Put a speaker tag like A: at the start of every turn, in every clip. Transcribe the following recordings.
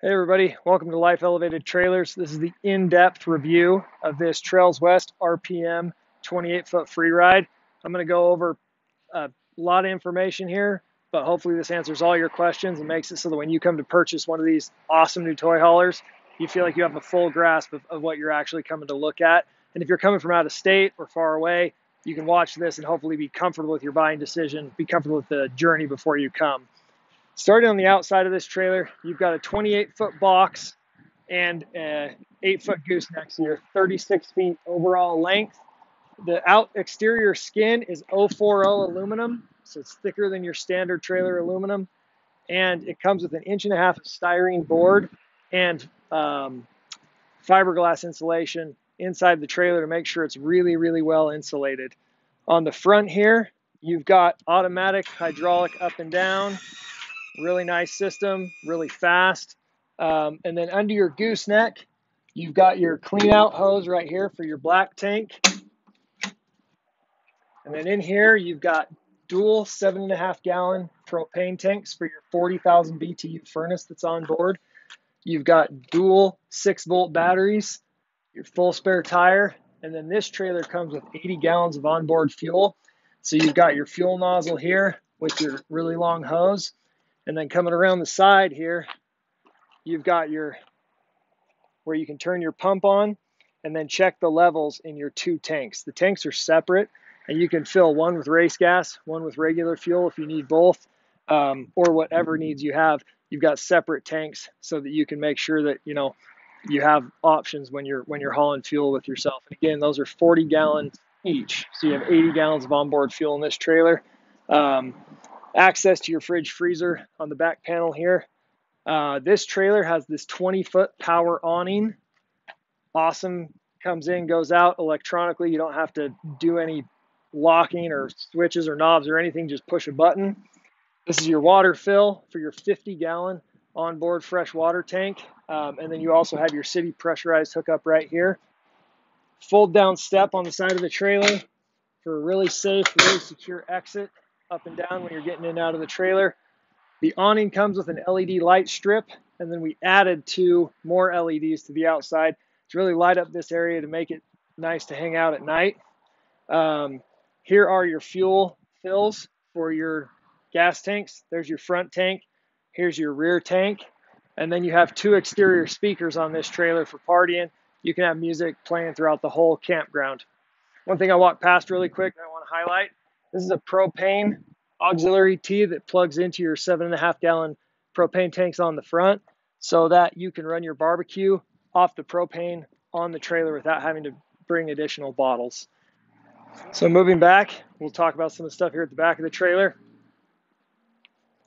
A: Hey everybody, welcome to Life Elevated Trailers. This is the in-depth review of this Trails West RPM 28 foot Freeride. I'm going to go over a lot of information here, but hopefully this answers all your questions and makes it so that when you come to purchase one of these awesome new toy haulers, you feel like you have a full grasp of, of what you're actually coming to look at. And if you're coming from out of state or far away, you can watch this and hopefully be comfortable with your buying decision, be comfortable with the journey before you come. Starting on the outside of this trailer, you've got a 28 foot box and a 8 foot gooseneck, so you're 36 feet overall length. The out exterior skin is 040 aluminum, so it's thicker than your standard trailer aluminum. And it comes with an inch and a half of styrene board and um, fiberglass insulation inside the trailer to make sure it's really, really well insulated. On the front here, you've got automatic hydraulic up and down Really nice system, really fast. Um, and then under your gooseneck, you've got your clean out hose right here for your black tank. And then in here, you've got dual seven and a half gallon propane tanks for your 40,000 BTU furnace that's on board. You've got dual six volt batteries, your full spare tire, and then this trailer comes with 80 gallons of onboard fuel. So you've got your fuel nozzle here with your really long hose. And then coming around the side here, you've got your where you can turn your pump on and then check the levels in your two tanks. The tanks are separate and you can fill one with race gas, one with regular fuel if you need both, um, or whatever needs you have. You've got separate tanks so that you can make sure that you know you have options when you're when you're hauling fuel with yourself. And again, those are 40 gallons each, so you have 80 gallons of onboard fuel in this trailer. Um, access to your fridge freezer on the back panel here. Uh, this trailer has this 20 foot power awning. Awesome. Comes in, goes out electronically. You don't have to do any locking or switches or knobs or anything. Just push a button. This is your water fill for your 50 gallon onboard fresh water tank. Um, and then you also have your city pressurized hookup right here. Fold down step on the side of the trailer for a really safe, really secure exit up and down when you're getting in and out of the trailer. The awning comes with an LED light strip, and then we added two more LEDs to the outside to really light up this area to make it nice to hang out at night. Um, here are your fuel fills for your gas tanks. There's your front tank. Here's your rear tank. And then you have two exterior speakers on this trailer for partying. You can have music playing throughout the whole campground. One thing I walked past really quick I want to highlight this is a propane auxiliary T that plugs into your seven and a half gallon propane tanks on the front so that you can run your barbecue off the propane on the trailer without having to bring additional bottles. So moving back, we'll talk about some of the stuff here at the back of the trailer.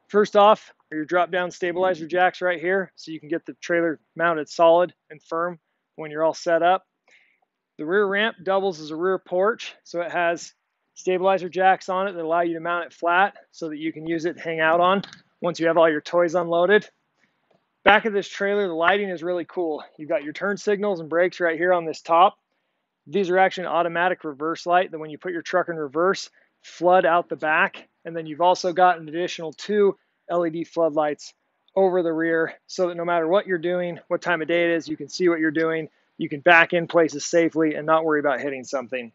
A: First off, are your drop down stabilizer jacks right here so you can get the trailer mounted solid and firm when you're all set up. The rear ramp doubles as a rear porch, so it has stabilizer jacks on it that allow you to mount it flat so that you can use it to hang out on once you have all your toys unloaded. Back of this trailer, the lighting is really cool. You've got your turn signals and brakes right here on this top. These are actually an automatic reverse light that when you put your truck in reverse, flood out the back. And then you've also got an additional two LED floodlights over the rear so that no matter what you're doing, what time of day it is, you can see what you're doing. You can back in places safely and not worry about hitting something.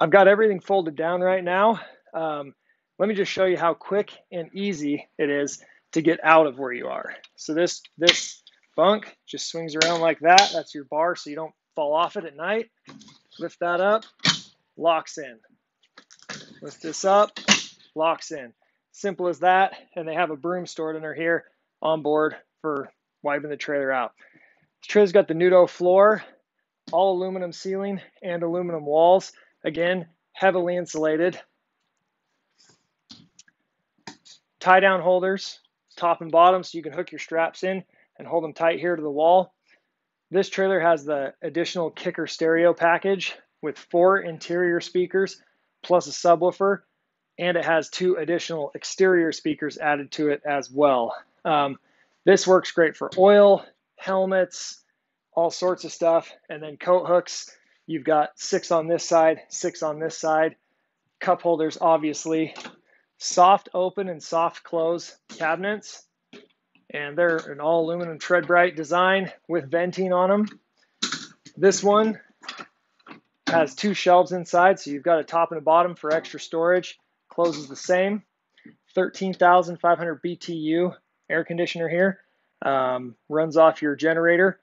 A: I've got everything folded down right now. Um, let me just show you how quick and easy it is to get out of where you are. So this, this bunk just swings around like that. That's your bar so you don't fall off it at night. Lift that up, locks in. Lift this up, locks in. Simple as that. And they have a broom stored under here on board for wiping the trailer out. This trailer's got the Nudo floor, all aluminum ceiling and aluminum walls. Again, heavily insulated. Tie down holders, top and bottom, so you can hook your straps in and hold them tight here to the wall. This trailer has the additional kicker stereo package with four interior speakers plus a subwoofer, and it has two additional exterior speakers added to it as well. Um, this works great for oil, helmets, all sorts of stuff, and then coat hooks You've got six on this side, six on this side. Cup holders, obviously. Soft open and soft close cabinets. and they're an all aluminum tread bright design with venting on them. This one has two shelves inside, so you've got a top and a bottom for extra storage. Closes the same. 13,500 BTU air conditioner here. Um, runs off your generator.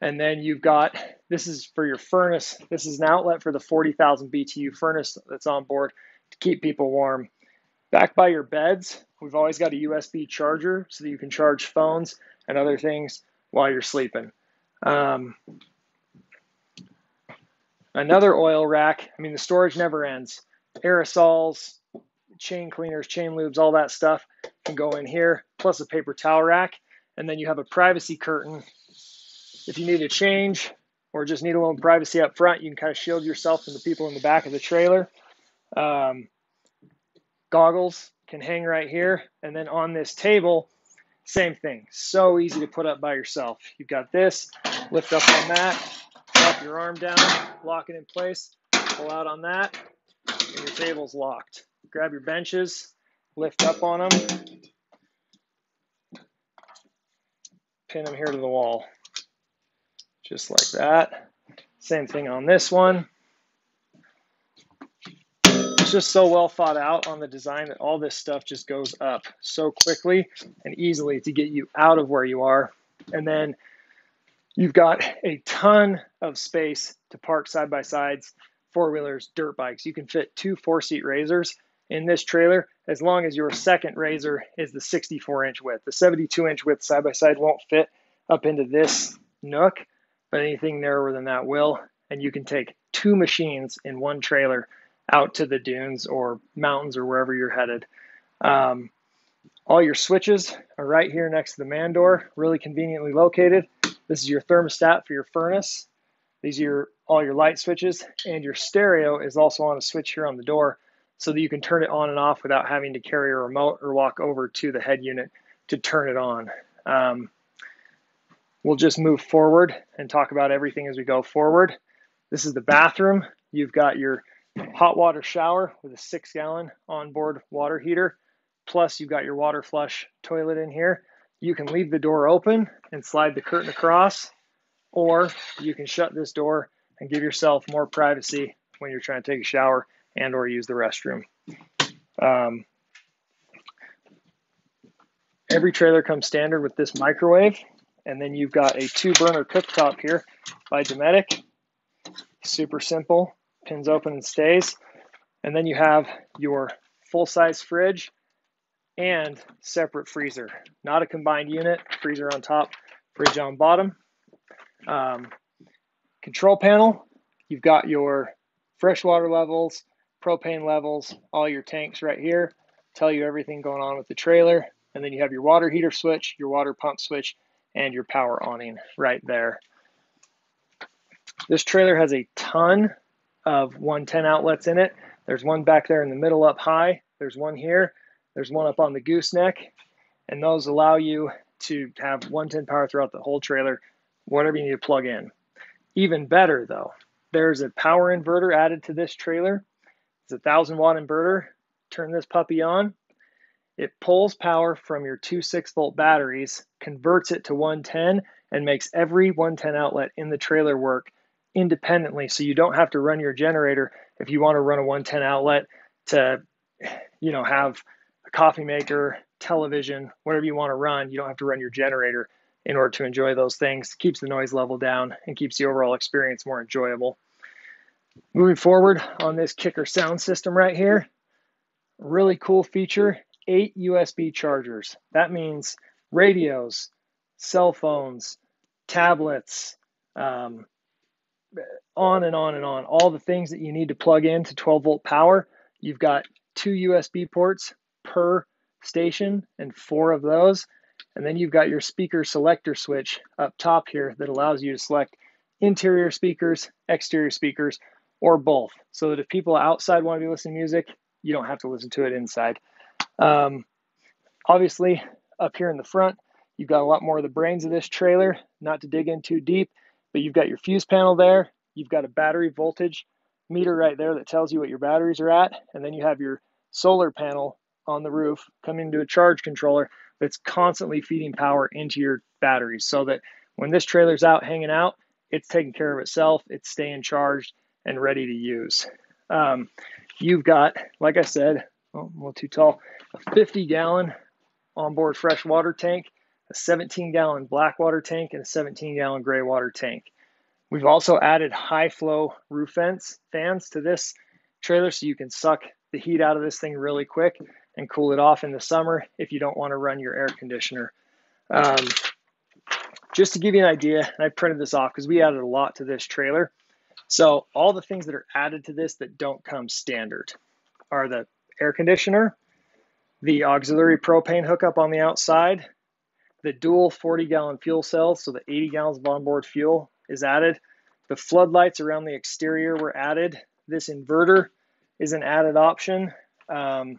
A: And then you've got, this is for your furnace. This is an outlet for the 40,000 BTU furnace that's on board to keep people warm. Back by your beds, we've always got a USB charger so that you can charge phones and other things while you're sleeping. Um, another oil rack, I mean, the storage never ends. Aerosols, chain cleaners, chain lubes, all that stuff can go in here, plus a paper towel rack. And then you have a privacy curtain if you need a change or just need a little privacy up front, you can kind of shield yourself from the people in the back of the trailer. Um, goggles can hang right here. And then on this table, same thing. So easy to put up by yourself. You've got this, lift up on that, drop your arm down, lock it in place, pull out on that, and your table's locked. Grab your benches, lift up on them, pin them here to the wall just like that. Same thing on this one. It's just so well thought out on the design that all this stuff just goes up so quickly and easily to get you out of where you are. And then you've got a ton of space to park side by sides, four wheelers, dirt bikes. You can fit two four seat RZRs in this trailer as long as your second RZR is the 64 inch width. The 72 inch width side by side won't fit up into this nook but anything narrower than that will. And you can take two machines in one trailer out to the dunes or mountains or wherever you're headed. Um, all your switches are right here next to the man door, really conveniently located. This is your thermostat for your furnace. These are your, all your light switches, and your stereo is also on a switch here on the door so that you can turn it on and off without having to carry a remote or walk over to the head unit to turn it on. Um, We'll just move forward and talk about everything as we go forward. This is the bathroom. You've got your hot water shower with a six gallon onboard water heater. Plus, you've got your water flush toilet in here. You can leave the door open and slide the curtain across, or you can shut this door and give yourself more privacy when you're trying to take a shower and or use the restroom. Um, every trailer comes standard with this microwave. And then you've got a two burner cooktop here by Dometic. Super simple, pins open and stays. And then you have your full size fridge and separate freezer. Not a combined unit, freezer on top, fridge on bottom. Um, control panel, you've got your freshwater levels, propane levels, all your tanks right here. Tell you everything going on with the trailer. And then you have your water heater switch, your water pump switch, and your power awning right there. This trailer has a ton of 110 outlets in it. There's one back there in the middle up high. There's one here. There's one up on the gooseneck. And those allow you to have 110 power throughout the whole trailer, whatever you need to plug in. Even better though, there's a power inverter added to this trailer. It's a 1000 watt inverter. Turn this puppy on. It pulls power from your two 6 volt batteries, converts it to 110, and makes every 110 outlet in the trailer work independently. So you don't have to run your generator if you want to run a 110 outlet to, you know, have a coffee maker, television, whatever you want to run. You don't have to run your generator in order to enjoy those things. Keeps the noise level down and keeps the overall experience more enjoyable. Moving forward on this kicker sound system right here, really cool feature eight USB chargers. That means radios, cell phones, tablets, um, on and on and on. All the things that you need to plug in to 12 volt power. You've got two USB ports per station and four of those. And then you've got your speaker selector switch up top here that allows you to select interior speakers, exterior speakers, or both. So that if people outside want to be listening to music, you don't have to listen to it inside. Um, obviously, up here in the front, you've got a lot more of the brains of this trailer, not to dig in too deep, but you've got your fuse panel there. You've got a battery voltage meter right there that tells you what your batteries are at. And then you have your solar panel on the roof coming to a charge controller that's constantly feeding power into your batteries so that when this trailer's out hanging out, it's taking care of itself, it's staying charged and ready to use. Um, you've got, like I said, oh, a little too tall, a 50 gallon onboard fresh water tank, a 17 gallon black water tank, and a 17 gallon gray water tank. We've also added high flow roof vents fans to this trailer so you can suck the heat out of this thing really quick and cool it off in the summer if you don't want to run your air conditioner. Um, just to give you an idea, and I printed this off because we added a lot to this trailer. So all the things that are added to this that don't come standard are the air conditioner, the auxiliary propane hookup on the outside, the dual 40 gallon fuel cells, so the 80 gallons of onboard fuel is added. The floodlights around the exterior were added. This inverter is an added option. Um,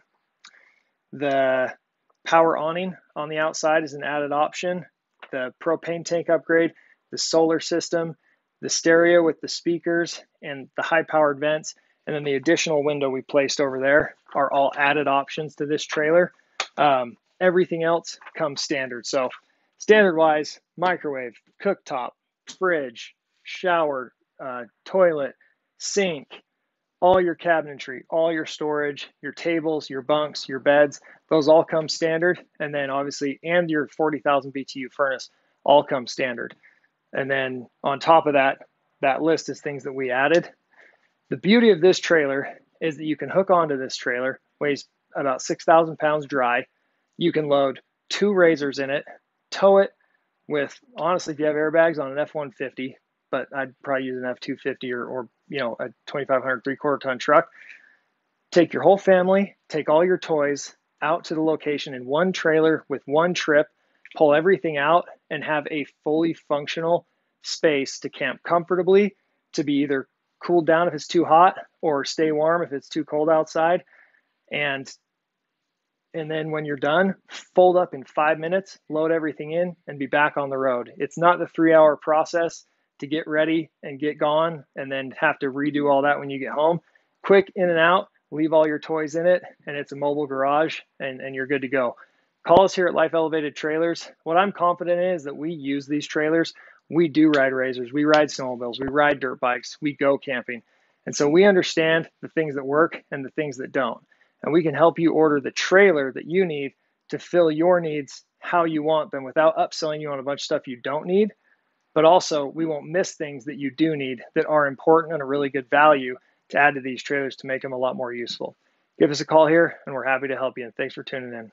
A: the power awning on the outside is an added option. The propane tank upgrade, the solar system, the stereo with the speakers, and the high powered vents, and then the additional window we placed over there are all added options to this trailer. Um, everything else comes standard. So, standard wise, microwave, cooktop, fridge, shower, uh, toilet, sink, all your cabinetry, all your storage, your tables, your bunks, your beds, those all come standard. And then obviously, and your 40,000 BTU furnace all come standard. And then on top of that, that list is things that we added. The beauty of this trailer is that you can hook onto this trailer, weighs about 6,000 pounds dry. You can load two RZRs in it, tow it with, honestly, if you have airbags on an F 150, but I'd probably use an F 250 or, or you know, a 2,500 three quarter ton truck. Take your whole family, take all your toys out to the location in one trailer with one trip, pull everything out, and have a fully functional space to camp comfortably, to be either cooled down if it's too hot or stay warm if it's too cold outside. And and then when you're done, fold up in five minutes, load everything in, and be back on the road. It's not the three hour process to get ready and get gone and then have to redo all that when you get home. Quick in and out, leave all your toys in it, and it's a mobile garage and, and you're good to go. Call us here at Life Elevated Trailers. What I'm confident in is that we use these trailers. We do ride RZRs, we ride snowmobiles, we ride dirt bikes, we go camping. And so we understand the things that work and the things that don't. And we can help you order the trailer that you need to fill your needs how you want them without upselling you on a bunch of stuff you don't need but also we won't miss things that you do need that are important and a really good value to add to these trailers to make them a lot more useful. Give us a call here and we're happy to help you. And thanks for tuning in.